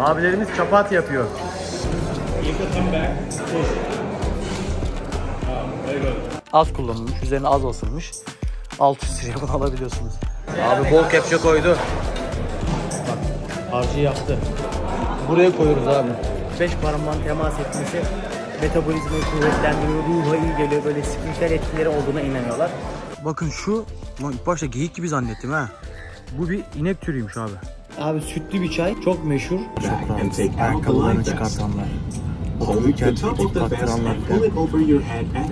Abilerimiz çapat yapıyor. Az kullanılmış, üzerine az basılmış. 600 liraya bunu alabiliyorsunuz. Abi bol kepçe koydu. Bak harcı yaptı. Buraya koyuyoruz abi. Beş parmağın temas etmesi metabolizmayı kuvvetlendiriyor, ruha iyi geliyor. Böyle spiritüel etkileri olduğuna inanıyorlar. Bakın şu, başta geyik gibi zannettim ha. Bu bir inek türüymüş abi. Abi sütlü bir çay, çok meşhur. Ayakkabılarını çıkartanlar.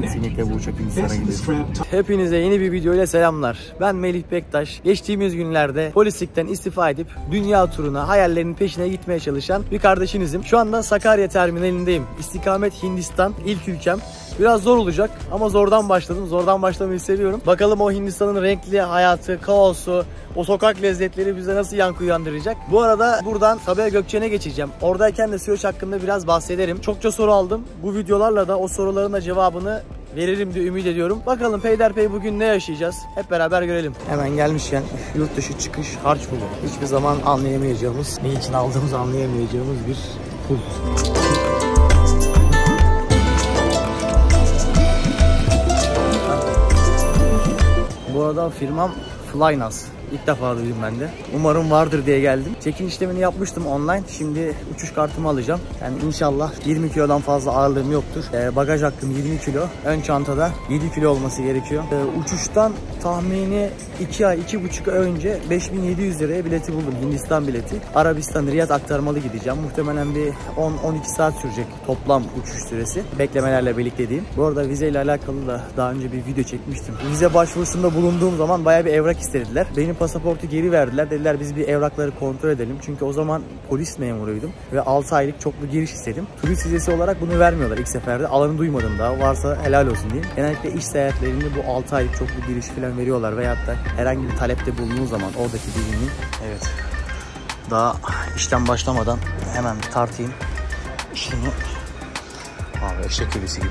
Kesinlikle bu uçak insana gidiyor. Hepinize yeni bir video ile selamlar. Ben Melih Bektaş. Geçtiğimiz günlerde polislikten istifa edip dünya turuna, hayallerinin peşine gitmeye çalışan bir kardeşinizim. Şu anda Sakarya terminalindeyim. İstikamet Hindistan, ilk ülkem. Biraz zor olacak ama zordan başladım. Zordan başlamayı seviyorum. Bakalım o Hindistan'ın renkli hayatı, kaosu, o sokak lezzetleri bize nasıl yankı uyandıracak. Bu arada buradan Sabiha Gökçen'e geçeceğim. Oradayken de Siyoş hakkında biraz bahsederim. Çokça soru aldım. Bu videolarla da o soruların da cevabını veririm diye ümit ediyorum. Bakalım peyderpey bugün ne yaşayacağız? Hep beraber görelim. Hemen gelmişken yurt dışı çıkış harç pulu. Hiçbir zaman anlayamayacağımız, ne için aldığımızı anlayamayacağımız bir pul. Bu arada firmam Flynas. İlk defa duydum ben de. Umarım vardır diye geldim. Çekin işlemini yapmıştım online. Şimdi uçuş kartımı alacağım. Yani inşallah 20 kilodan fazla ağırlığım yoktur. Ee, bagaj hakkım 20 kilo. Ön çantada 7 kilo olması gerekiyor. Ee, uçuştan tahmini 2 ay, 2,5 ay önce 5700 liraya bileti buldum. Hindistan bileti. Arabistan Riyad aktarmalı gideceğim. Muhtemelen bir 10-12 saat sürecek toplam uçuş süresi. Beklemelerle birlikte diyeyim. Bu arada vizeyle alakalı da daha önce bir video çekmiştim. Vize başvurusunda bulunduğum zaman bayağı bir evrak istediler. Benim pasaportu geri verdiler. Dediler biz bir evrakları kontrol edelim. Çünkü o zaman polis memuruydum ve 6 aylık çoklu giriş istedim. Turist vizesi olarak bunu vermiyorlar ilk seferde. Alanı duymadım daha. Varsa helal olsun diyeyim. Genellikle iş seyahatlerinde bu 6 aylık çoklu giriş falan veriyorlar veyahut da herhangi bir talepte bulunduğu zaman oradaki bilginin evet daha işten başlamadan hemen tartayım. Şunu abi eşek kilisi gibi.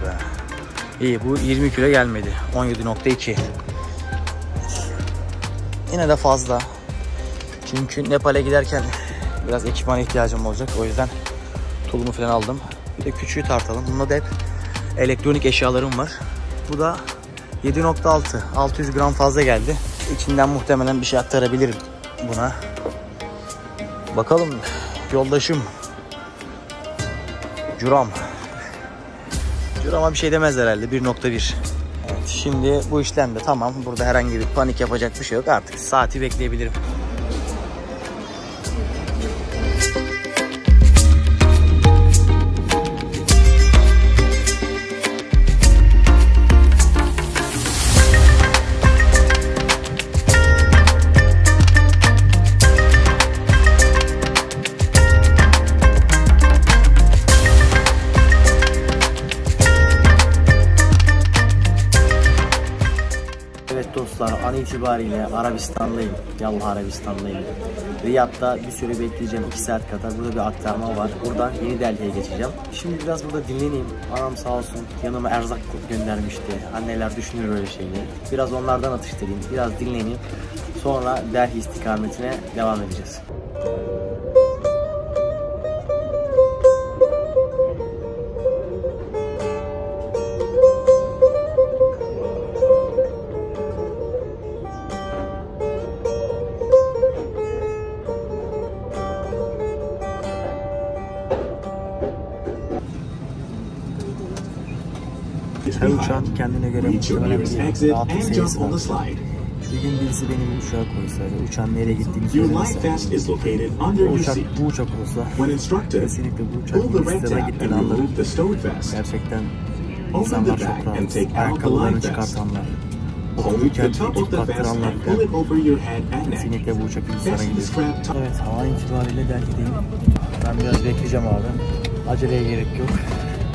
İyi bu 20 kilo gelmedi. 17.2 Yine de fazla. Çünkü Nepal'e giderken biraz ekipmana ihtiyacım olacak. O yüzden tulumu falan aldım. Bir de küçüğü tartalım. Bunda da hep elektronik eşyalarım var. Bu da 7.6. 600 gram fazla geldi. İçinden muhtemelen bir şey aktarabilirim buna. Bakalım yoldaşım. Curam. Curam'a bir şey demez herhalde. 1.1. Şimdi bu işlem de tamam. Burada herhangi bir panik yapacak bir şey yok. Artık saati bekleyebilirim. İtibariyle Arabistan'dayım. Yallah Arabistan'dayım. Riyad'da bir süre bekleyeceğim 2 saat kadar. Burada bir aktarma var. Buradan Yeni Delhi'ye geçeceğim. Şimdi biraz burada dinleneyim. Anam sağ olsun yanıma erzak göndermişti. Anneler düşünür böyle şeyleri. Biraz onlardan atıştırayım. Biraz dinleneyim. Sonra Delhi istikametine devam edeceğiz. Uçağın kendine göre muhtemelen bir rahatlık seviyesi var. the slide. Bir gün birisi beni bir uçağa koysa ve uçağın nereye gittiğini söylemese. Bu uçak, bu uçak olsa kesinlikle bu uçak Hindistan'a tab gittiğini anlarım. Gerçekten insanlar the çok rahat. Ayakkabılarını çıkartanlar. Head and neck. Kesinlikle bu uçak the gidiyor. Evet hava itibariyle Delhi'deyim. Ben biraz bekleyeceğim abi. Aceleye gerek yok.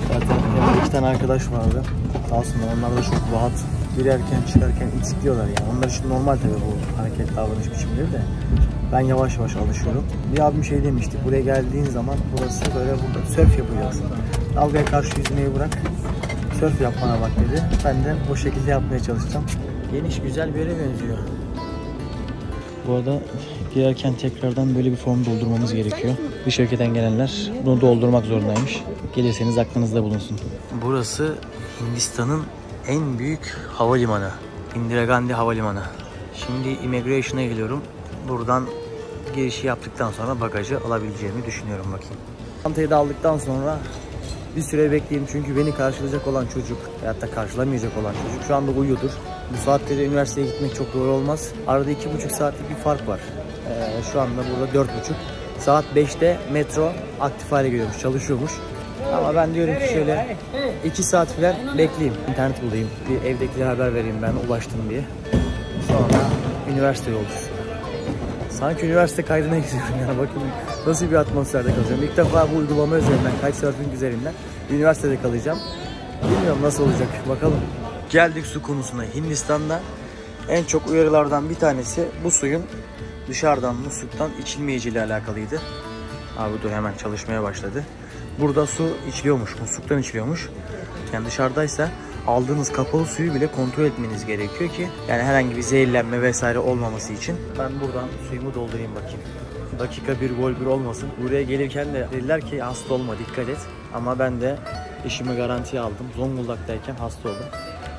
Zaten yanımda iki tane arkadaş vardı. Sağ olsunlar onlar da çok rahat. Girerken çıkarken itikliyorlar yani. Onlar için normal tabii bu hareket davranış biçimleri de. Ben yavaş yavaş alışıyorum. Bir abim şey demişti. Buraya geldiğin zaman burası böyle burada sörf yapacaksın. Dalgaya karşı yüzmeyi bırak. Sörf yapmana bak dedi. Ben de o şekilde yapmaya çalışacağım. Geniş güzel bir yere benziyor. Bu arada Girerken tekrardan böyle bir form doldurmamız gerekiyor. Dış ülkeden gelenler bunu doldurmak zorundaymış. Gelirseniz aklınızda bulunsun. Burası Hindistan'ın en büyük havalimanı. Indira Gandhi Havalimanı. Şimdi immigration'a geliyorum. Buradan girişi yaptıktan sonra bagajı alabileceğimi düşünüyorum bakayım. Çantayı da aldıktan sonra bir süre bekleyeyim çünkü beni karşılayacak olan çocuk veyahut da karşılamayacak olan çocuk şu anda uyuyordur. Bu saatte üniversiteye gitmek çok doğru olmaz. Arada iki buçuk saatlik bir fark var. Ee, şu anda burada dört buçuk. Saat 5'te metro aktif hale geliyormuş, çalışıyormuş. Ama ben diyorum ki şöyle 2 saat falan bekleyeyim. İnternet bulayım. Bir evdekilere haber vereyim ben ulaştım diye. Sonra üniversite yolcusu. Sanki üniversite kaydına gidiyorum ya. Bakın nasıl bir atmosferde kalacağım. İlk defa bu uygulama üzerinden, Kitesurfing üzerinden üniversitede kalacağım. Bilmiyorum nasıl olacak. Bakalım. Geldik su konusuna. Hindistan'da en çok uyarılardan bir tanesi bu suyun dışarıdan musluktan içilmeyeceğiyle alakalıydı. Abi dur hemen çalışmaya başladı. Burada su içiliyormuş, musluktan içiliyormuş. Yani dışarıdaysa aldığınız kapalı suyu bile kontrol etmeniz gerekiyor ki yani herhangi bir zehirlenme vesaire olmaması için. Ben buradan suyumu doldurayım bakayım. Dakika bir gol bir olmasın. Buraya gelirken de dediler ki hasta olma dikkat et. Ama ben de işimi garantiye aldım. Zonguldak'tayken hasta oldum.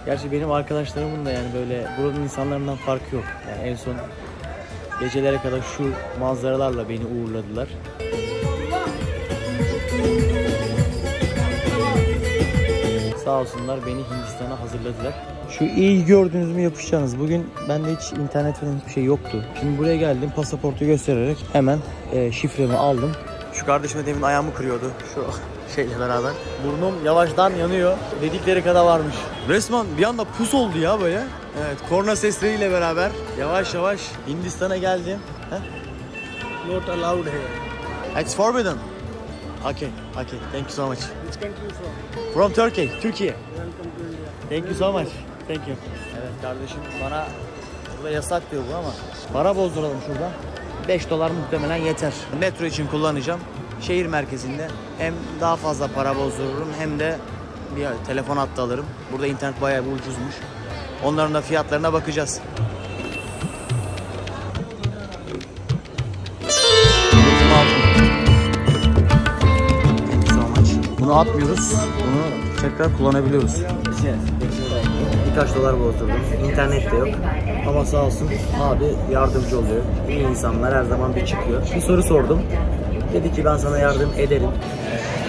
Gerçi benim arkadaşlarımın da yani böyle buranın insanlarından farkı yok. Yani en son gecelere kadar şu manzaralarla beni uğurladılar. Sağ olsunlar beni Hindistan'a hazırladılar. Şu iyi gördüğünüz mü yapışacağınız. Bugün bende hiç internet falan hiçbir şey yoktu. Şimdi buraya geldim pasaportu göstererek hemen e, şifremi aldım. Şu kardeşime demin ayağımı kırıyordu şu şeyle beraber. Burnum yavaştan yanıyor. Dedikleri kadar varmış. Resmen bir anda pus oldu ya böyle. Evet korna sesleriyle beraber yavaş yavaş Hindistan'a geldim. Heh. Not allowed here. It's forbidden. Okay, okay. Thank you so much. Which country is from? From Turkey, Türkiye. Welcome to India. Thank you so much. Thank you. Evet kardeşim bana burada yasak diyor bu ama para bozduralım şurada. 5 dolar muhtemelen yeter. Metro için kullanacağım. Şehir merkezinde hem daha fazla para bozdururum hem de bir telefon hattı alırım. Burada internet bayağı bir ucuzmuş. Onların da fiyatlarına bakacağız. Bunu atmıyoruz. Bunu tekrar kullanabiliyoruz. Birkaç dolar bozdurdum. İnternet de yok. Ama sağ olsun abi yardımcı oluyor. İyi insanlar her zaman bir çıkıyor. Bir soru sordum. Dedi ki ben sana yardım ederim.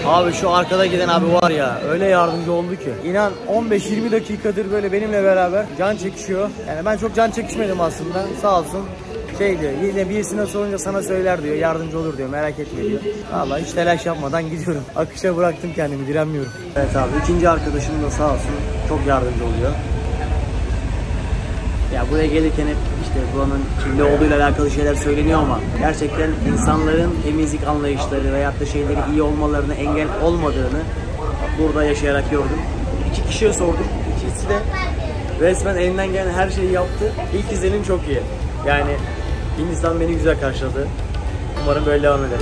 Abi şu arkada giden abi var ya öyle yardımcı oldu ki. İnan 15-20 dakikadır böyle benimle beraber can çekişiyor. Yani ben çok can çekişmedim aslında. Sağ olsun şey diyor yine birisine sorunca sana söyler diyor yardımcı olur diyor merak etme diyor. Valla hiç telaş yapmadan gidiyorum. Akışa bıraktım kendimi direnmiyorum. Evet abi ikinci arkadaşım da sağ olsun çok yardımcı oluyor. Ya buraya gelirken hep işte buranın kirli olduğuyla alakalı şeyler söyleniyor ama gerçekten insanların temizlik anlayışları veyahut da şeyleri iyi olmalarına engel olmadığını burada yaşayarak gördüm. İki kişiye sordum. İkisi de resmen elinden gelen her şeyi yaptı. İlk izlenim çok iyi. Yani Hindistan beni güzel karşıladı. Umarım böyle devam eder.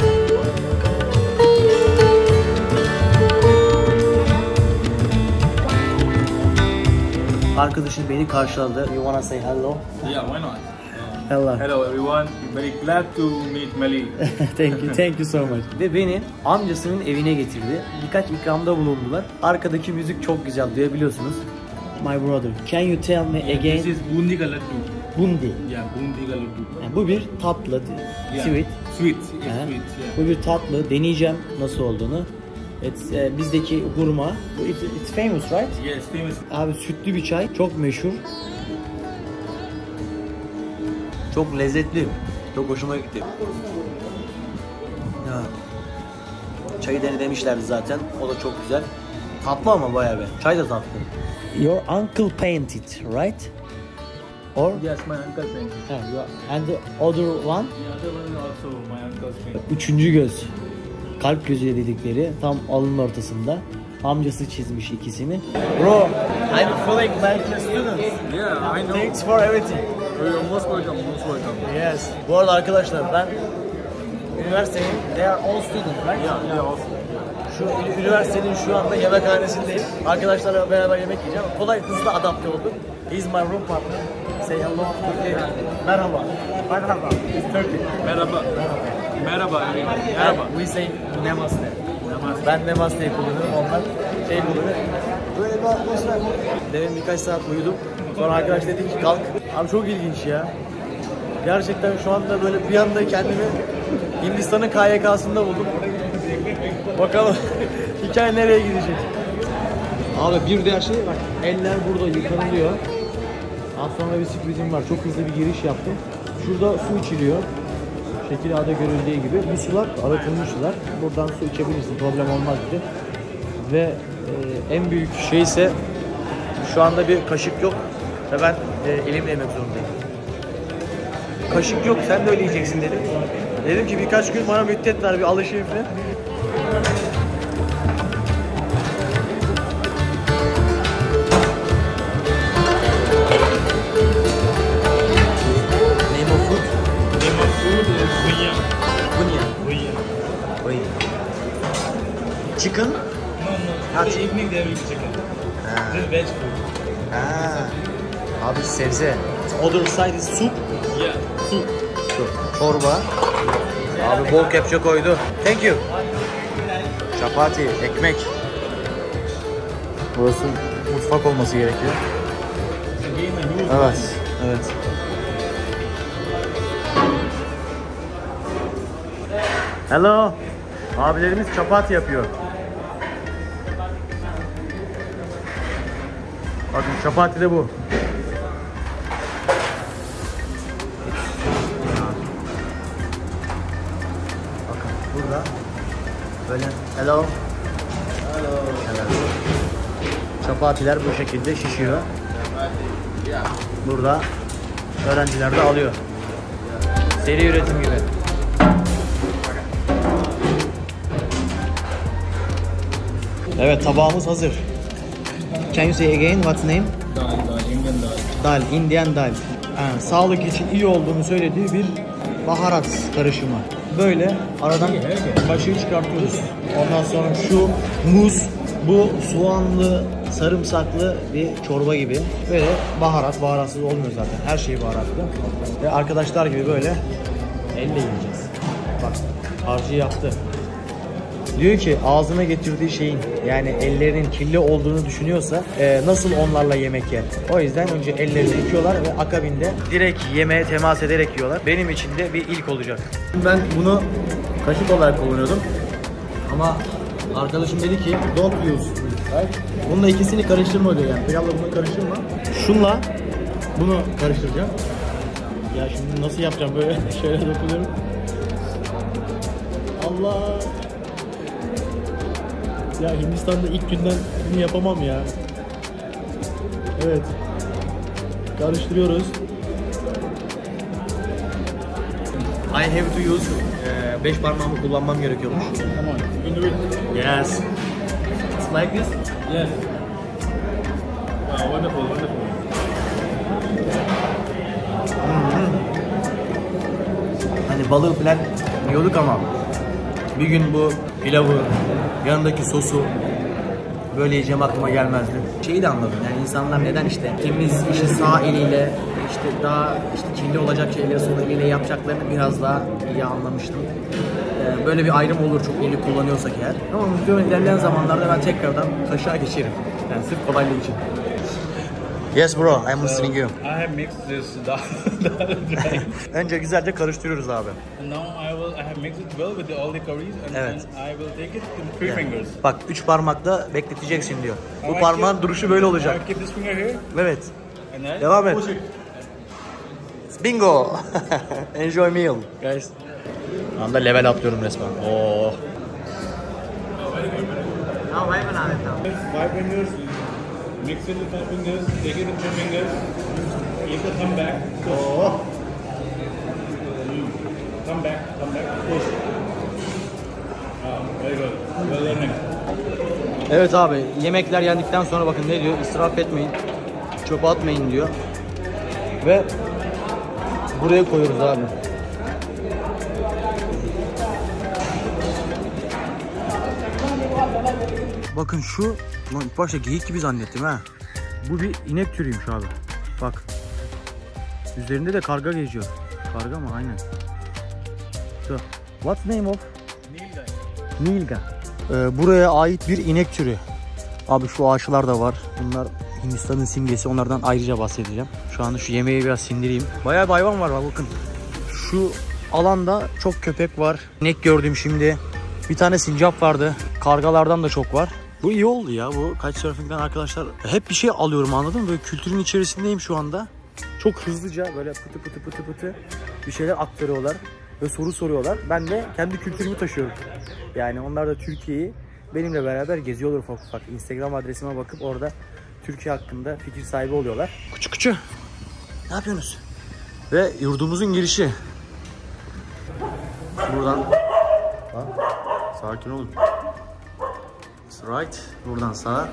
Arkadaşım beni karşıladı. You wanna say hello? Yeah, why not? Hello. Hello everyone, very glad to meet Mali. thank you, thank you so much. Ve beni amcasının evine getirdi. Birkaç ikramda bulundular. Arkadaki müzik çok güzel duyabiliyorsunuz. My brother, can you tell me This again? is bundi ka laddu. Bundi. Yeah, bundi laddu. Yani bu bir tatlı, Yeah. sweet. Sweet, it's Aha. sweet. Yeah. Bu bir tatlı. Deneyeceğim nasıl olduğunu. It's, e, bizdeki hurma. It's, it's famous, right? Yes, famous. Abi sütlü bir çay. Çok meşhur. Çok lezzetli. Çok hoşuma gitti. Ya. Çayı dene demişlerdi zaten. O da çok güzel. Tatlı ama bayağı bir. Çay da tatlı. Your uncle painted, right? Or Yes, my uncle painted. Ha, you- and the other one The other one is also my uncle's painting. Üçüncü göz. Kalp gözü dedikleri tam alnın ortasında. Amcası çizmiş ikisini. Bro, I'm feeling like a student. Yeah, I know. Thanks for everything. You're most welcome, most welcome. Yes. Bu arada arkadaşlar ben üniversiteyim. They are all students, right? Yeah, yeah, also. Şu üniversitenin şu anda yemekhanesindeyim. Arkadaşlarla beraber yemek yiyeceğim. Kolay hızlı adapte oldum. He's my room partner. Say hello. Okay. Merhaba. Merhaba. It's Turkey. Merhaba. Merhaba. Merhaba. We say namaste. Ben namaste'yi kullanıyorum. Onlar şey kullanıyor. Böyle bir atmosfer. Demin birkaç saat uyudum. Sonra arkadaş dedi ki kalk. Abi çok ilginç ya. Gerçekten şu anda böyle bir anda kendimi Hindistan'ın KYK'sında buldum. Bakalım hikaye nereye gidecek. Abi bir diğer şey bak eller burada yıkanılıyor. Az sonra bir sürprizim var. Çok hızlı bir giriş yaptım. Şurada su içiliyor. Şekil A'da görüldüğü gibi. Bu sular arıtılmış sular. Buradan su içebilirsin. Problem olmaz dedi. Ve e, en büyük şey ise şu anda bir kaşık yok. Ve ben e, elimle yemek zorundayım. Kaşık yok sen de öyle yiyeceksin dedim. Dedim ki birkaç gün bana müddet ver bir alışayım falan. Chicken? No, no. In the evening there will be chicken. Ha. This is veg food. Ha. Abi sebze. Other side is soup. Yeah. Soup. Su. Çorba. Abi bol kepçe koydu. Thank you. Çapati, ekmek. Burası mutfak olması gerekiyor. Evet, evet. Hello. Abilerimiz çapati yapıyor. Bakın çapati de bu. Bakın burada böyle hello. Hello. Çapatiler bu şekilde şişiyor. Burada öğrenciler de alıyor. Seri üretim gibi. Evet tabağımız hazır. Can you say again what's name? dal, dal, Indian dal. Dal, Indian dal. Ha, sağlık için iyi olduğunu söylediği bir baharat karışımı. Böyle aradan kaşığı çıkartıyoruz. Ondan sonra şu muz, bu soğanlı, sarımsaklı bir çorba gibi. Böyle baharat, baharatsız olmuyor zaten. Her şey baharatlı. Ve arkadaşlar gibi böyle elle yiyeceğiz. Bak, harcı yaptı. Diyor ki ağzına getirdiği şeyin yani ellerinin kirli olduğunu düşünüyorsa e, nasıl onlarla yemek yer? O yüzden önce ellerini yıkıyorlar ve akabinde direkt yemeğe temas ederek yiyorlar. Benim için de bir ilk olacak. Ben bunu kaşık olarak kullanıyordum. Ama arkadaşım dedi ki don't use. Bununla ikisini karıştırma diyor yani. Pilavla bunu karıştırma. Şunla bunu karıştıracağım. Ya şimdi nasıl yapacağım böyle şöyle dokunuyorum. Allah. Ya Hindistan'da ilk günden bunu yapamam ya. Evet. Karıştırıyoruz. I have to use 5 parmağımı kullanmam gerekiyormuş. On, you can do it. Yes. It's like this. Yes. Wow, wonderful, wonderful. Hani balığı falan yiyorduk ama bir gün bu pilavı, yanındaki sosu böyle yiyeceğim aklıma gelmezdi. Şeyi de anladım yani insanlar neden işte temiz işi sağ eliyle işte daha işte kirli olacak şeyleri sol eliyle yapacaklarını biraz daha iyi anlamıştım. Ee, Böyle bir ayrım olur çok eli kullanıyorsak eğer. Ama muhtemelen ilerleyen zamanlarda ben tekrardan kaşığa geçerim. Yani sırf kolaylık için. Yes bro, I'm listening you. I have mixed this dal. Önce güzelce karıştırıyoruz abi. And now I will, I have mixed it well with all the curries and Evet. then I will take it in three fingers. Bak üç parmakla bekleteceksin diyor. Bu Now I parmağın keep- duruşu böyle olacak. I keep this finger here Evet. and I Devam et. push it. Bingo. Enjoy meal. Guys. Anda level atlıyorum resmen. Oo. Five fingers, mix it with five fingers, take it with two fingers, keep the thumb back, Oo. thumb back, thumb back, push. Ah, very good. Well learning. Evet abi yemekler yendikten sonra bakın ne diyor? İsraf etmeyin. Çöpe atmayın diyor. Ve buraya koyuyoruz abi. bakın şu lan ilk başta geyik gibi zannettim ha. Bu bir inek türüymüş abi. Bak. Üzerinde de karga geziyor. Karga mı? Aynen. So, what's name of? Nilga. Nilga. Ee, buraya ait bir inek türü. Abi şu ağaçlar da var. Bunlar Hindistan'ın simgesi. Onlardan ayrıca bahsedeceğim. Şu anda şu yemeği biraz sindireyim. Bayağı bir hayvan var bak bakın. Şu alanda çok köpek var. İnek gördüm şimdi. Bir tane sincap vardı. Kargalardan da çok var. Bu iyi oldu ya. Bu Kitesurfing'den arkadaşlar hep bir şey alıyorum anladın mı? Böyle kültürün içerisindeyim şu anda. Çok hızlıca böyle pıtı pıtı pıtı pıtı bir şeyler aktarıyorlar ve soru soruyorlar. Ben de kendi kültürümü taşıyorum. Yani onlar da Türkiye'yi benimle beraber geziyorlar ufak ufak. Instagram adresime bakıp orada Türkiye hakkında fikir sahibi oluyorlar. Küçük küçük. Ne yapıyorsunuz? Ve yurdumuzun girişi. Buradan. Ha? Sakin olun. Right. Buradan sağa.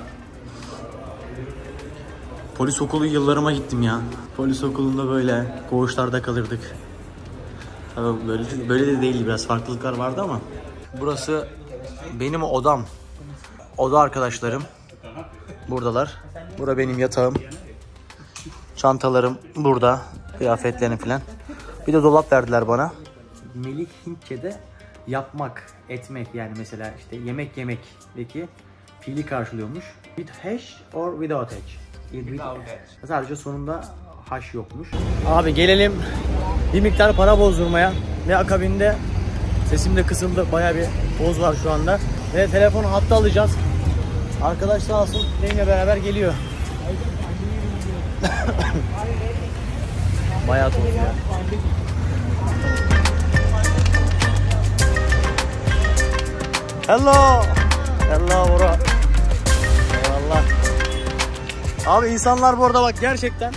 Polis okulu yıllarıma gittim ya. Polis okulunda böyle koğuşlarda kalırdık. Tabii böyle de, böyle de değildi biraz farklılıklar vardı ama. Burası benim odam. Oda arkadaşlarım. Buradalar. Bura benim yatağım. Çantalarım burada. Kıyafetlerim falan. Bir de dolap verdiler bana. Melih Hintçe'de yapmak, etmek yani mesela işte yemek yemekteki fiili karşılıyormuş. With hash or without hash? Without hash. Sadece sonunda haş yokmuş. Abi gelelim bir miktar para bozdurmaya ve akabinde sesim de kısıldı. Baya bir boz var şu anda. Ve telefon hattı alacağız. Arkadaş sağ olsun benimle beraber geliyor. Bayağı toz ya. Hello. Hello bro. Eyvallah. Abi insanlar bu arada bak gerçekten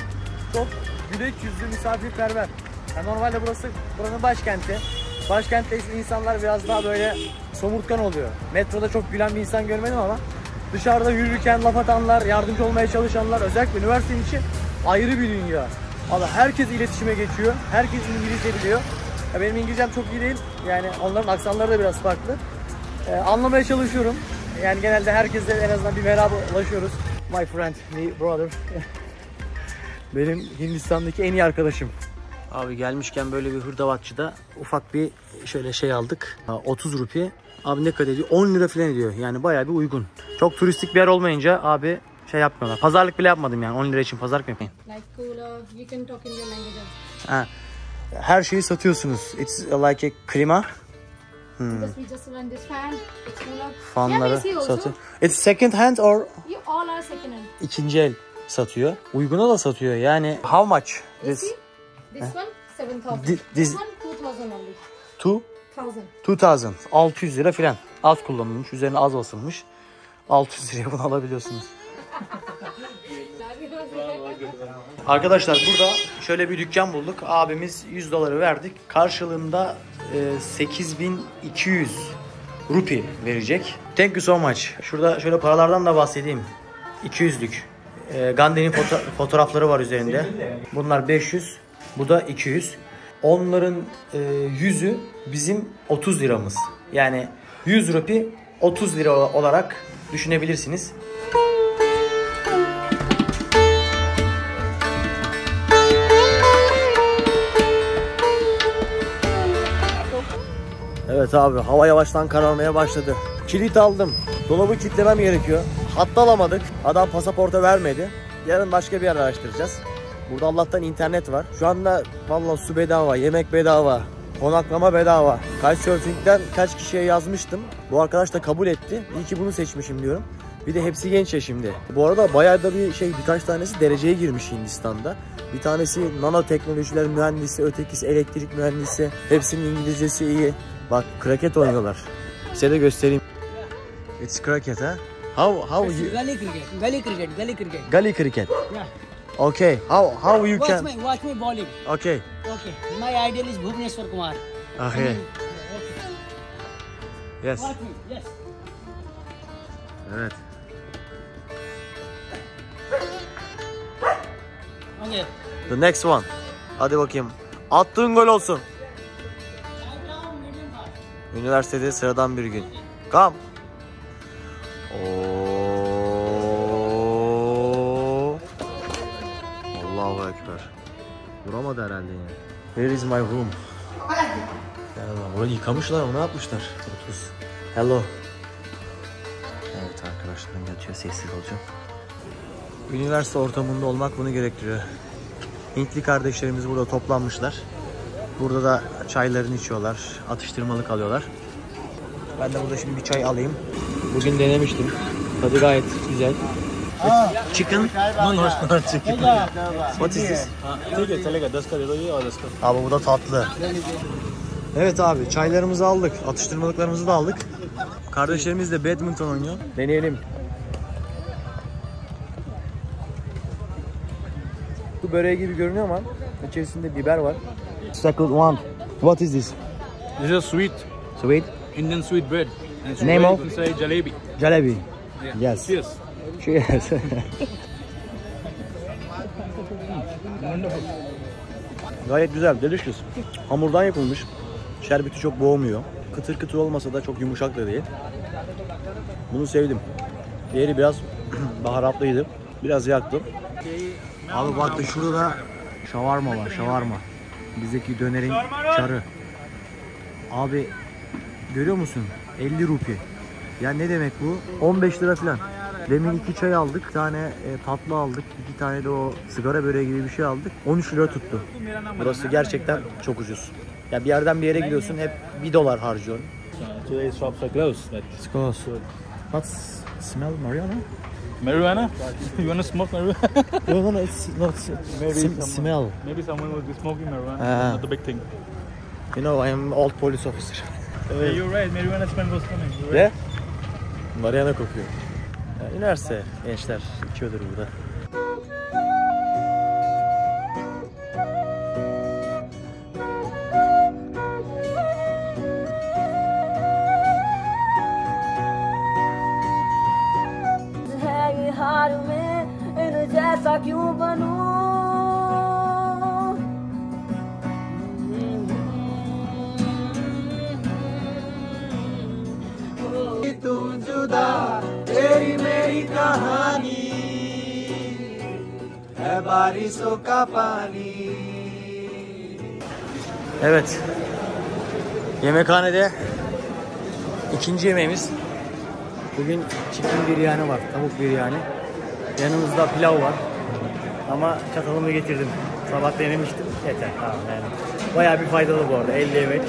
çok güleç yüzlü misafirperver. Yani normalde burası buranın başkenti. Başkentte insanlar biraz daha böyle somurtkan oluyor. Metroda çok gülen bir insan görmedim ama dışarıda yürürken laf atanlar, yardımcı olmaya çalışanlar özellikle üniversite için ayrı bir dünya. Abi herkes iletişime geçiyor. Herkes İngilizce biliyor. Ya benim İngilizcem çok iyi değil. Yani onların aksanları da biraz farklı. Ee, anlamaya çalışıyorum. Yani genelde herkesle en azından bir merhaba ulaşıyoruz. My friend, me brother. Benim Hindistan'daki en iyi arkadaşım. Abi gelmişken böyle bir hırdavatçıda ufak bir şöyle şey aldık. Ha, 30 rupi. Abi ne kadar ediyor? 10 lira falan ediyor. Yani bayağı bir uygun. Çok turistik bir yer olmayınca abi şey yapmıyorlar. Pazarlık bile yapmadım yani 10 lira için pazarlık mı yapayım? like cooler. You can talk in your language. also. Ha, her şeyi satıyorsunuz. It's like a klima. Because we just run this fan. It's cooler. Fanları yeah, satıyor. It's second hand or You all are second hand. ikinci el satıyor. Uyguna da satıyor. Yani how much this? see? This one, 7,000. Thi- This, this- one, 2,000 only. Two 1,000. 2000 600 lira filan. Az kullanılmış, üzerine az basılmış. 600 liraya bunu alabiliyorsunuz. Arkadaşlar burada şöyle bir dükkan bulduk. Abimiz 100 doları verdik. Karşılığında e, 8200 rupi verecek. Thank you so much. Şurada şöyle paralardan da bahsedeyim. 200'lük. E, Gandhi'nin foto- fotoğrafları var üzerinde. Bunlar 500. Bu da 200. Onların e, 100'ü bizim 30 liramız. Yani 100 rupi 30 lira olarak düşünebilirsiniz. Evet abi hava yavaştan kararmaya başladı. Kilit aldım. Dolabı kilitlemem gerekiyor. Hatta alamadık. Adam pasaporta vermedi. Yarın başka bir yer araştıracağız. Burada Allah'tan internet var. Şu anda vallahi su bedava, yemek bedava, konaklama bedava. Kitesurfing'den kaç kişiye yazmıştım. Bu arkadaş da kabul etti. İyi ki bunu seçmişim diyorum. Bir de hepsi genç ya şimdi. Bu arada bayağı da bir şey birkaç tanesi dereceye girmiş Hindistan'da. Bir tanesi nanoteknolojiler mühendisi, ötekisi elektrik mühendisi. Hepsinin İngilizcesi iyi. Bak kraket oynuyorlar. Size de göstereyim. It's cricket ha? How how you Gully cricket, gully cricket, gully cricket. Gully cricket. Yeah. Okay. How how you Watch can me, watch me bowling. Okay. Okay. My idol is Bhuvneshwar Kumar. Okay. Okay. Yes. Watch me. Yes. Evet. Okay. The next one. Hadi bakayım. Attığın gol olsun. Üniversitede sıradan bir gün. Come. Oo. Allahu Ekber. Vuramadı herhalde yine. Where is my room? Yani burayı yıkamışlar mı? Ne yapmışlar? 30. Hello. Evet arkadaşlarım yatıyor. Sessiz olacağım. Üniversite ortamında olmak bunu gerektiriyor. Hintli kardeşlerimiz burada toplanmışlar. Burada da Çaylarını içiyorlar. Atıştırmalık alıyorlar. Ben de burada şimdi bir çay alayım. Bugün denemiştim. Tadı gayet güzel. Chicken? No, no, it's not chicken. What is this? Oh, abi bu da tatlı. Evet abi çaylarımızı aldık. Atıştırmalıklarımızı da aldık. Kardeşlerimiz de badminton oynuyor. Deneyelim. Bu böreği gibi görünüyor ama içerisinde biber var. Second one. What is this? This is sweet Sweet. Indian sweet bread. And Name of? A jalebi. Jalebi. Yeah. Yes. Cheers. Cheers. Gayet güzel, delicious. Hamurdan yapılmış. Şerbeti çok boğmuyor. Kıtır kıtır olmasa da çok yumuşak da değil. Bunu sevdim. Diğeri biraz baharatlıydı. Biraz yaktı. Abi bak da şurada da şavarma var, şavarma. Bizdeki dönerin çarı. Abi görüyor musun? 50 rupi. Ya ne demek bu? 15 lira falan. Demin iki çay aldık, bir tane e, tatlı aldık, iki tane de o sigara böreği gibi bir şey aldık. 13 lira tuttu. Burası gerçekten çok ucuz. Ya bir yerden bir yere gidiyorsun hep 1 dolar harcıyorsun. Today's shops are closed. Let's go. What's smell marijuana? Marijuana? you wanna smoke marijuana? No, no, no, it's not Maybe someone- smell. Maybe someone will be smoking marijuana. Ah. Not the big thing. You know, I am old police officer. Yeah, you're right. Marijuana smell was coming. You're right. Ne? Mariana kokuyor. Ya, üniversite gençler içiyordur burada. Evet. Yemekhanede ikinci yemeğimiz. Bugün chicken biryani var, tavuk biryani. Yanımızda pilav var. Ama çatalımı getirdim. Sabah denemiştim. Yeter. Tamam yani. Bayağı bir faydalı bu arada. Elle yemek.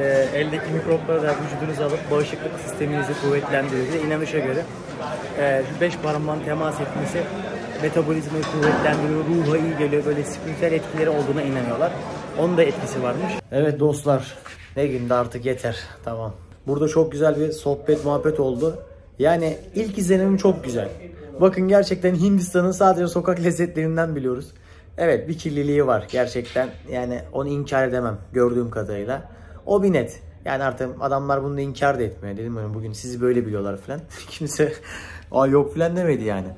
Ee, eldeki mikropları da vücudunuza alıp bağışıklık sisteminizi de inanışa göre e, beş parmağın temas etmesi metabolizmayı kuvvetlendiriyor, ruha iyi geliyor. Böyle spiritüel etkileri olduğuna inanıyorlar. Onun da etkisi varmış. Evet dostlar. Ne günde artık yeter. Tamam. Burada çok güzel bir sohbet muhabbet oldu. Yani ilk izlenimim çok güzel. Bakın gerçekten Hindistan'ın sadece sokak lezzetlerinden biliyoruz. Evet bir kirliliği var gerçekten. Yani onu inkar edemem gördüğüm kadarıyla. O bir net. Yani artık adamlar bunu da inkar da etmiyor. Dedim hani bugün sizi böyle biliyorlar falan. Kimse Aa yok falan demedi yani.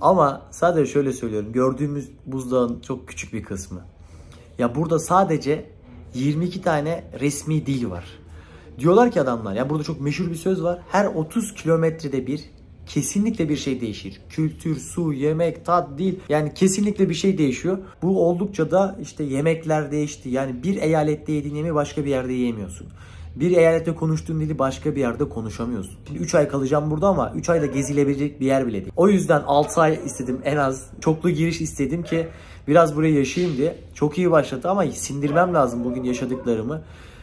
Ama sadece şöyle söylüyorum. Gördüğümüz buzdağın çok küçük bir kısmı. Ya burada sadece 22 tane resmi dil var. Diyorlar ki adamlar ya burada çok meşhur bir söz var. Her 30 kilometrede bir kesinlikle bir şey değişir. Kültür, su, yemek, tat, dil yani kesinlikle bir şey değişiyor. Bu oldukça da işte yemekler değişti. Yani bir eyalette yediğin yemeği başka bir yerde yiyemiyorsun. Bir eyalette konuştuğun dili başka bir yerde konuşamıyorsun. Şimdi 3 ay kalacağım burada ama 3 ayda gezilebilecek bir yer bile değil. O yüzden 6 ay istedim en az. Çoklu giriş istedim ki biraz burayı yaşayayım diye. Çok iyi başladı ama sindirmem lazım bugün yaşadıklarımı.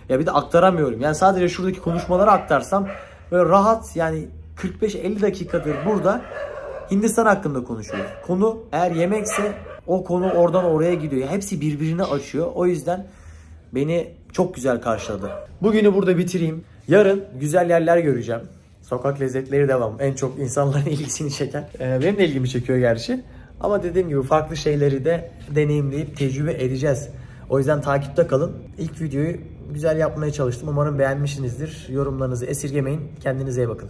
Ya bir de aktaramıyorum. Yani sadece şuradaki konuşmaları aktarsam böyle rahat yani 45-50 dakikadır burada Hindistan hakkında konuşuyoruz. Konu eğer yemekse o konu oradan oraya gidiyor. Hepsi birbirini açıyor. O yüzden beni çok güzel karşıladı. Bugünü burada bitireyim. Yarın güzel yerler göreceğim. Sokak lezzetleri devam. En çok insanların ilgisini çeken. Ee, benim de ilgimi çekiyor gerçi. Ama dediğim gibi farklı şeyleri de deneyimleyip tecrübe edeceğiz. O yüzden takipte kalın. İlk videoyu güzel yapmaya çalıştım. Umarım beğenmişsinizdir. Yorumlarınızı esirgemeyin. Kendinize iyi bakın.